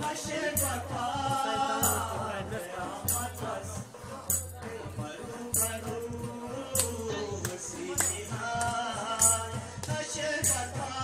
Hashem Bapa Thank